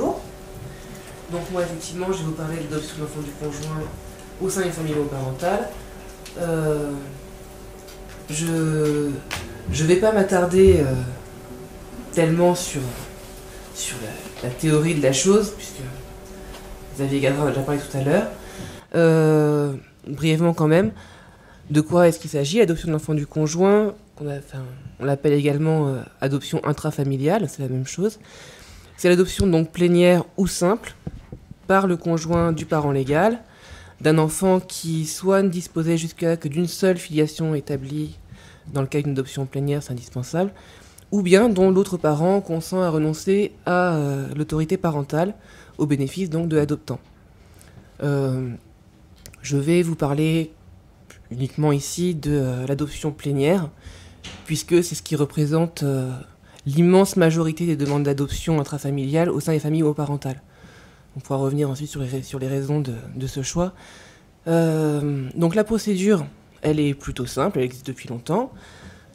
Donc moi effectivement je vais vous parler de l'adoption de l'enfant du conjoint au sein d'une famille homoparentale. Euh, je ne vais pas m'attarder euh, tellement sur, sur la, théorie de la chose, puisque Xavier en a déjà parlé tout à l'heure. Euh, brièvement quand même, de quoi est-ce qu'il s'agit? L'adoption de l'enfant du conjoint, on, l'appelle également adoption intrafamiliale, c'est la même chose. C'est l'adoption donc plénière ou simple par le conjoint du parent légal d'un enfant qui soit ne disposait jusqu'à que d'une seule filiation établie dans le cas d'une adoption plénière, c'est indispensable, ou bien dont l'autre parent consent à renoncer à euh, l'autorité parentale au bénéfice donc de l'adoptant. Euh, je vais vous parler uniquement ici de euh, l'adoption plénière, puisque c'est ce qui représente l'immense majorité des demandes d'adoption intrafamiliale au sein des familles homoparentales. On pourra revenir ensuite sur les, raisons de, ce choix. donc la procédure, elle est plutôt simple, elle existe depuis longtemps.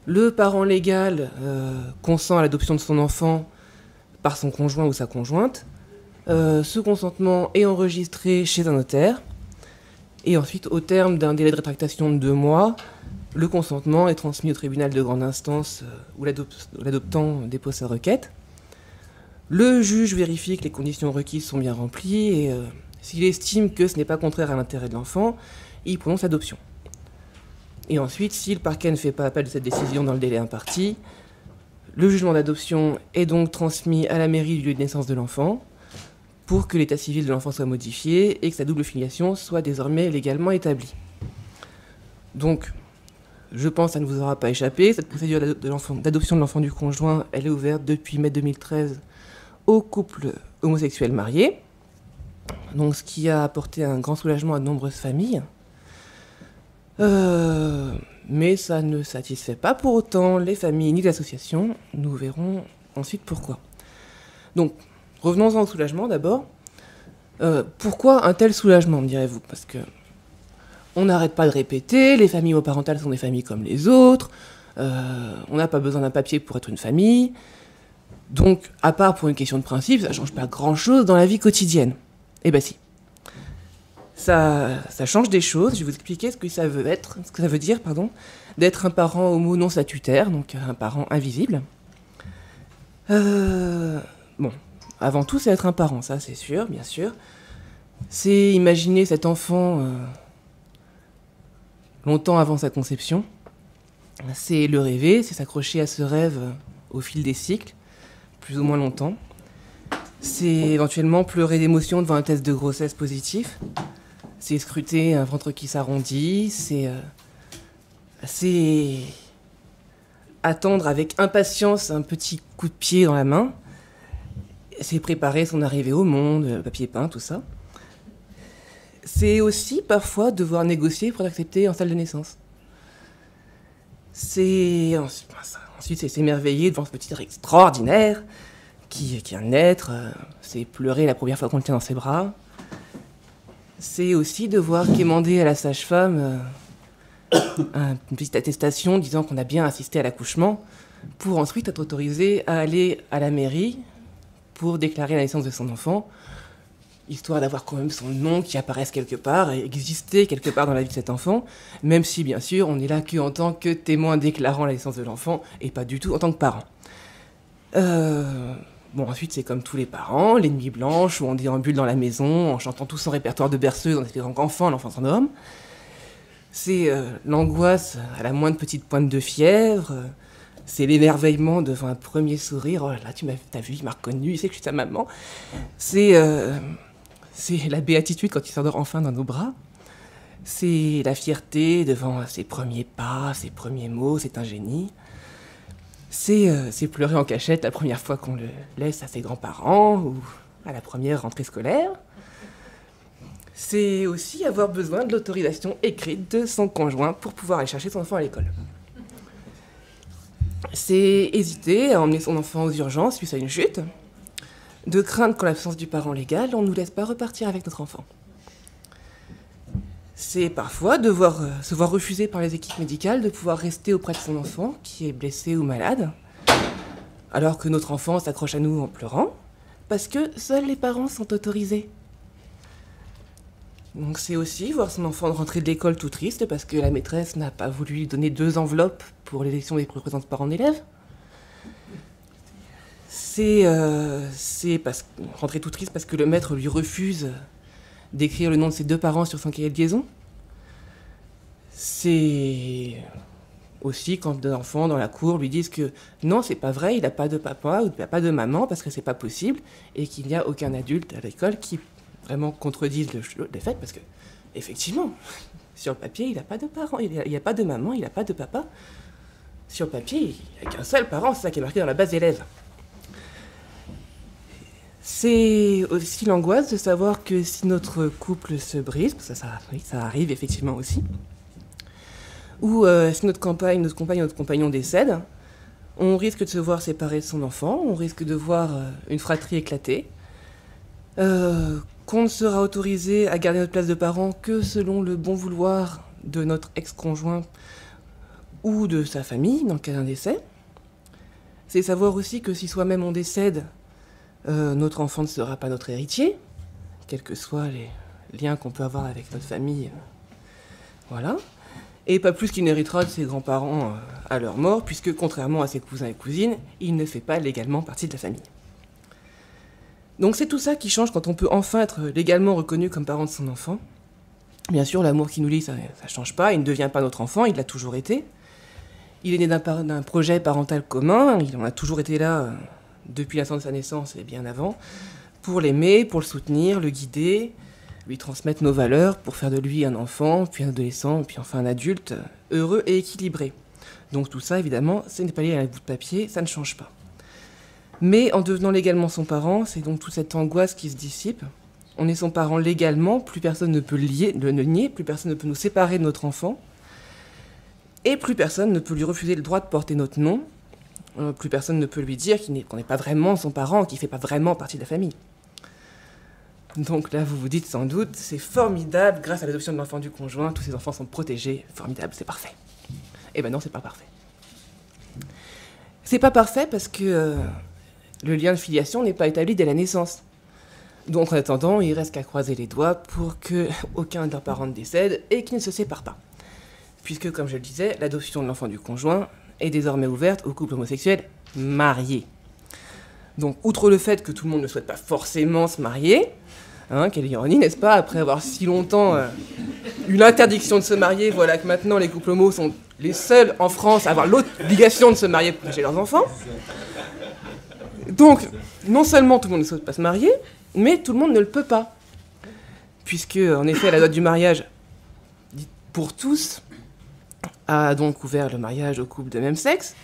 Le parent légal euh, consent à l'adoption de son enfant par son conjoint ou sa conjointe. Euh, ce consentement est enregistré chez un notaire. Et ensuite, au terme d'un délai de rétractation de deux mois, le consentement est transmis au tribunal de grande instance euh, où l'adoptant dépose sa requête. Le juge vérifie que les conditions requises sont bien remplies et s'il estime que ce n'est pas contraire à l'intérêt de l'enfant, il prononce l'adoption. Et ensuite, si le parquet ne fait pas appel de cette décision dans le délai imparti, le jugement d'adoption est donc transmis à la mairie du lieu de naissance de l'enfant pour que l'état civil de l'enfant soit modifié et que sa double filiation soit désormais légalement établie. Donc, je pense que ça ne vous aura pas échappé. Cette procédure d'adoption de l'enfant du conjoint, elle est ouverte depuis mai 2013 aux couples homosexuels mariés. Donc, ce qui a apporté un grand soulagement à de nombreuses familles. Euh, mais ça ne satisfait pas pour autant les familles ni l'association. Nous verrons ensuite pourquoi. Donc, revenons-en au soulagement d'abord. Euh, pourquoi un tel soulagement, me direz-vous? Parce que on n'arrête pas de répéter, les familles homoparentales sont des familles comme les autres, euh, on n'a pas besoin d'un papier pour être une famille. Donc, à part pour une question de principe, ça ne change pas grand-chose dans la vie quotidienne. Eh ben si ça, change des choses. Je vais vous expliquer ce que ça veut être, ce que ça veut dire, pardon, d'être un parent homo non statutaire, donc un parent invisible. Euh, bon, avant tout, c'est être un parent, ça c'est sûr, bien sûr. C'est imaginer cet enfant euh, longtemps avant sa conception. C'est le rêver, c'est s'accrocher à ce rêve au fil des cycles, plus ou moins longtemps. C'est éventuellement pleurer d'émotion devant un test de grossesse positif c'est scruter un ventre qui s'arrondit, c'est euh, attendre avec impatience un petit coup de pied dans la main, c'est préparer son arrivée au monde, papier peint, tout ça. C'est aussi parfois devoir négocier pour accepter en salle de naissance. C'est ensuite c'est s'émerveiller devant ce petit être extraordinaire qui, qui est un être, euh, c'est pleurer la première fois qu'on le tient dans ses bras c'est aussi devoir quémander à la sage-femme euh, une petite attestation disant qu'on a bien assisté à l'accouchement, pour ensuite être autorisé à aller à la mairie pour déclarer la naissance de son enfant, histoire d'avoir quand même son nom qui apparaisse quelque part et exister quelque part dans la vie de cet enfant, même si bien sûr on est là que en tant que témoin déclarant la naissance de l'enfant et pas du tout en tant que parent. Euh, Bon, ensuite, c'est comme tous les parents, les nuits blanches où on déambule dans la maison en chantant tout son répertoire de berceuse en espérant qu'enfant l'enfant s'endorme. C'est euh, l'angoisse à la moindre petite pointe de fièvre. c'est l'émerveillement devant un premier sourire. Oh là, tu m'as as vu, il m'a reconnu, il sait que je suis ta maman. C'est euh, c'est la béatitude quand il s'endort enfin dans nos bras. C'est la fierté devant ses premiers pas, ses premiers mots, c'est un génie. Euh, c'est pleurer en cachette la première fois qu'on le laisse à ses grands-parents ou à la première rentrée scolaire. C'est aussi avoir besoin de l'autorisation écrite de son conjoint pour pouvoir aller chercher son enfant à l'école. C'est hésiter à emmener son enfant aux urgences suite à une chute, de craindre qu'en l'absence du parent légal, on ne nous laisse pas repartir avec notre enfant. C'est parfois devoir euh, se voir refuser par les équipes médicales de pouvoir rester auprès de son enfant qui est blessé ou malade, alors que notre enfant s'accroche à nous en pleurant, parce que seuls les parents sont autorisés. Donc c'est aussi voir son enfant rentrer de l'école tout triste parce que la maîtresse n'a pas voulu lui donner deux enveloppes pour l'élection des représentants parents d'élèves. C'est euh, parce rentrer tout triste parce que le maître lui refuse d'écrire le nom de ses deux parents sur son cahier de liaison. C'est aussi quand des enfants dans la cour lui disent que non, c'est pas vrai, il n'a pas de papa ou il n'a pas de maman parce que c'est pas possible et qu'il n'y a aucun adulte à l'école qui vraiment contredise le, les faits parce que effectivement, sur le papier, il n'a pas de parents, il n'y a, pas de maman, il n'a pas de papa. Sur le papier, il n'y a qu'un seul parent, c'est ça qui est marqué dans la base élève. C'est aussi l'angoisse de savoir que si notre couple se brise, ça, arrive effectivement aussi, ou euh, si notre compagne, notre compagne, notre compagnon décède, on risque de se voir séparer de son enfant, on risque de voir euh, une fratrie éclater, euh, qu'on ne sera autorisé à garder notre place de parent que selon le bon vouloir de notre ex-conjoint ou de sa famille dans le cas d'un décès. C'est savoir aussi que si soi-même on décède, notre enfant ne sera pas notre héritier, quels que soient les liens qu'on peut avoir avec notre famille. Voilà et pas plus qu'il n'héritera de ses grands-parents euh, à leur mort, puisque contrairement à ses cousins et cousines, il ne fait pas légalement partie de la famille. Donc c'est tout ça qui change quand on peut enfin être légalement reconnu comme parent de son enfant. Bien sûr, l'amour qui nous lie, ça ne change pas, il ne devient pas notre enfant, il l'a toujours été. Il est né d'un projet parental commun, il en a toujours été là euh, depuis l'instant de sa naissance et bien avant, pour l'aimer, pour le soutenir, le guider, lui transmettre nos valeurs pour faire de lui un enfant, puis un adolescent, puis enfin un adulte heureux et équilibré. Donc tout ça, évidemment, ce n'est pas lié à un bout de papier, ça ne change pas. Mais en devenant légalement son parent, c'est donc toute cette angoisse qui se dissipe. On est son parent légalement, plus personne ne peut lier, le nier, plus personne ne peut nous séparer de notre enfant, et plus personne ne peut lui refuser le droit de porter notre nom, euh, plus personne ne peut lui dire qu'on n'est pas vraiment son parent, qu'il ne fait pas vraiment partie de la famille. Donc là, vous vous dites sans doute, c'est formidable, grâce à l'adoption de l'enfant du conjoint, tous ces enfants sont protégés, formidable, c'est parfait. Eh ben non, c'est pas parfait. C'est pas parfait parce que euh, le lien de filiation n'est pas établi dès la naissance. Donc en attendant, il reste qu'à croiser les doigts pour que aucun de leurs parents ne décède et qu'ils ne se séparent pas. Puisque, comme je le disais, l'adoption de l'enfant du conjoint est désormais ouverte aux couples homosexuels mariés. Donc, outre le fait que tout le monde ne souhaite pas forcément se marier, Hein, quelle ironie, n'est-ce pas Après avoir si longtemps euh, eu l'interdiction de se marier, voilà que maintenant les couples homo sont les seuls en France à avoir l'obligation de se marier pour cacher leurs enfants. Donc, non seulement tout le monde ne souhaite pas se marier, mais tout le monde ne le peut pas. Puisque, en effet, la date du mariage, pour tous, a donc ouvert le mariage aux couples de même sexe,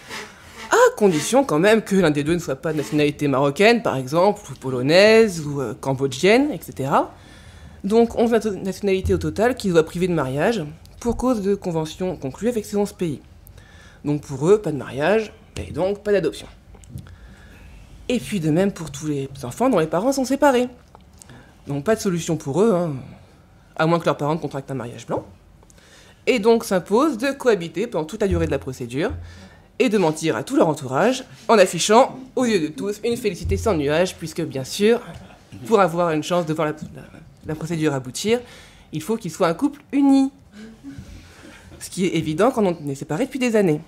à condition quand même que l'un des deux ne soit pas de nationalité marocaine, par exemple, ou polonaise, ou euh, cambodgienne, etc. Donc 11 nationalités au total qui doivent priver de mariage pour cause de conventions conclues avec ces 11 pays. Donc pour eux, pas de mariage, et donc pas d'adoption. Et puis de même pour tous les enfants dont les parents sont séparés. Donc pas de solution pour eux, hein, à moins que leurs parents contractent un mariage blanc. Et donc s'impose de cohabiter pendant toute la durée de la procédure, et de mentir à tout leur entourage en affichant aux yeux de tous une félicité sans nuage, puisque bien sûr, pour avoir une chance de voir la, procédure aboutir, il faut qu'ils soient un couple uni. Ce qui est évident quand on est séparés depuis des années.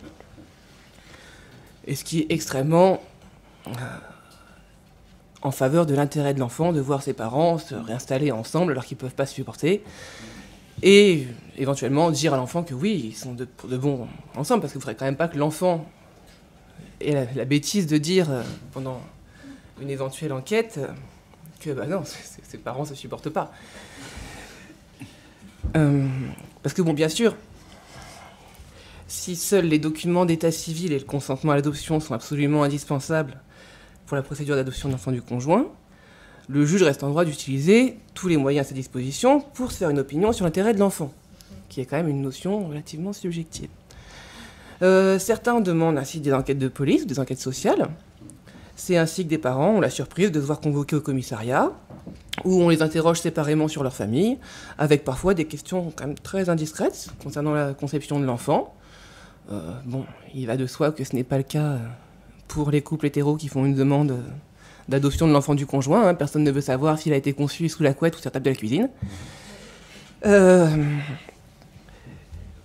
Et ce qui est extrêmement euh, en faveur de l'intérêt de l'enfant de voir ses parents se réinstaller ensemble alors qu'ils ne peuvent pas se supporter et éventuellement dire à l'enfant que oui, ils sont de, bons ensemble, parce qu'il ne faudrait quand même pas que l'enfant ait la, bêtise de dire euh, pendant une éventuelle enquête euh, que bah non, ses parents ne se supportent pas. Euh, parce que bon, bien sûr, si seuls les documents d'état civil et le consentement à l'adoption sont absolument indispensables pour la procédure d'adoption d'enfant du conjoint, le juge reste en droit d'utiliser tous les moyens à sa disposition pour se faire une opinion sur l'intérêt de l'enfant, qui est quand même une notion relativement subjective. Euh, certains demandent ainsi des enquêtes de police ou des enquêtes sociales. C'est ainsi que des parents ont la surprise de devoir convoquer au commissariat, où on les interroge séparément sur leur famille, avec parfois des questions quand même très indiscrètes concernant la conception de l'enfant. Euh, bon, il va de soi que ce n'est pas le cas pour les couples hétéros qui font une demande d'adoption de l'enfant du conjoint. Hein. Personne ne veut savoir s'il a été conçu sous la couette ou sur la table de la cuisine. Euh,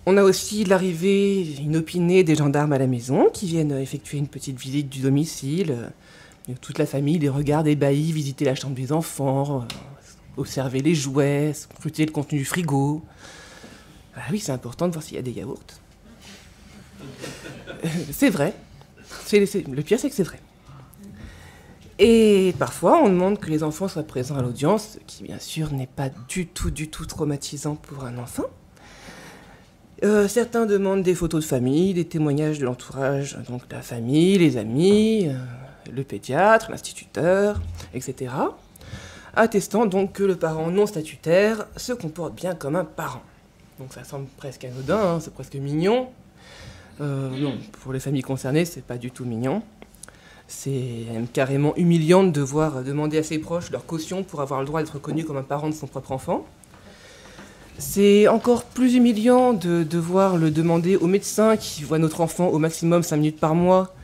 on a aussi l'arrivée inopinée des gendarmes à la maison qui viennent effectuer une petite visite du domicile. Toute la famille les regarde ébahis, visiter la chambre des enfants, observer les jouets, scruter le contenu du frigo. Ah oui, c'est important de voir s'il y a des yaourts. Euh, c'est vrai. le pire, c'est que c'est vrai. Et parfois, on demande que les enfants soient présents à l'audience, ce qui bien sûr n'est pas du tout, du tout traumatisant pour un enfant. Euh, certains demandent des photos de famille, des témoignages de l'entourage, donc la famille, les amis, euh, le pédiatre, l'instituteur, etc. Attestant donc que le parent non statutaire se comporte bien comme un parent. Donc ça semble presque anodin, hein, c'est presque mignon. Euh, non, pour les familles concernées, c'est pas du tout mignon. C'est carrément humiliant de devoir demander à ses proches leur caution pour avoir le droit d'être reconnu comme un parent de son propre enfant. C'est encore plus humiliant de devoir le demander au médecin qui voit notre enfant au maximum 5 minutes par mois,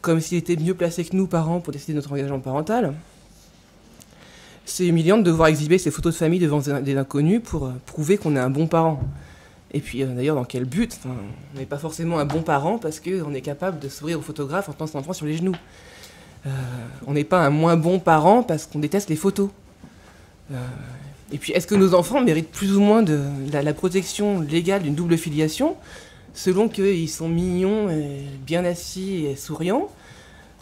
comme s'il était mieux placé que nous, parents, pour décider de notre engagement parental. C'est humiliant de devoir exhiber ses photos de famille devant des inconnus pour euh, prouver qu'on est un bon parent. Et puis euh, d'ailleurs, dans quel but On n'est pas forcément un bon parent parce qu'on est capable de sourire au photographe en tenant son enfant sur les genoux. Euh, on n'est pas un moins bon parent parce qu'on déteste les photos. Euh, et puis, est-ce que nos enfants méritent plus ou moins de la, protection légale d'une double filiation selon qu'ils sont mignons, et bien assis et souriants,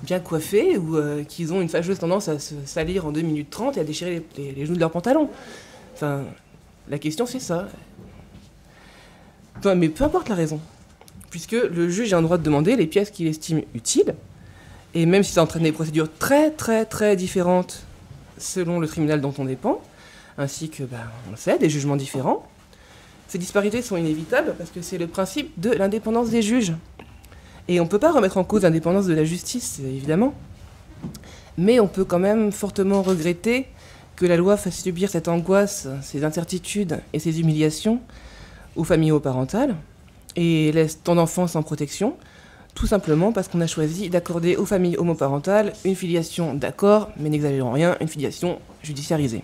bien coiffés, ou qu'ils ont une fâcheuse tendance à se salir en 2 minutes 30 et à déchirer les, genoux de leurs pantalons? Enfin, la question c'est ça mais peu importe la raison. Puisque le juge a un droit de demander les pièces qu'il estime utiles, et même si ça entraîne des procédures très très très différentes selon le tribunal dont on dépend, ainsi que, bah, on le sait, des jugements différents, ces disparités sont inévitables parce que c'est le principe de l'indépendance des juges. Et on ne peut pas remettre en cause l'indépendance de la justice, évidemment. Mais on peut quand même fortement regretter que la loi fasse subir cette angoisse, ces incertitudes et ces humiliations aux familles homoparentales et laisse tant d'enfants sans protection, tout simplement parce qu'on a choisi d'accorder aux familles homoparentales une filiation d'accord, mais n'exagérons rien, une filiation judiciarisée.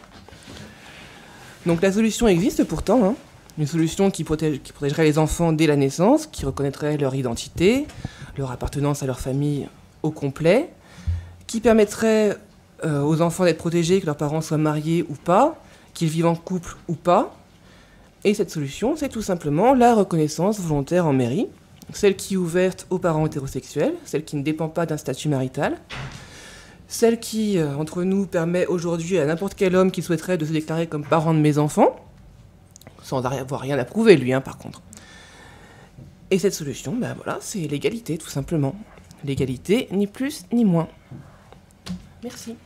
Donc la solution existe pourtant, hein. une solution qui, qui, protégerait les enfants dès la naissance, qui reconnaîtrait leur identité, leur appartenance à leur famille au complet, qui permettrait euh, aux enfants d'être protégés, que leurs parents soient mariés ou pas, qu'ils vivent en couple ou pas, et cette solution, c'est tout simplement la reconnaissance volontaire en mairie, celle qui est ouverte aux parents hétérosexuels, celle qui ne dépend pas d'un statut marital, celle qui, euh, entre nous, permet aujourd'hui à n'importe quel homme qui souhaiterait de se déclarer comme parent de mes enfants, sans avoir rien à prouver lui, hein, par contre. Et cette solution, ben voilà, c'est l'égalité, tout simplement. L'égalité, ni plus ni moins. Merci.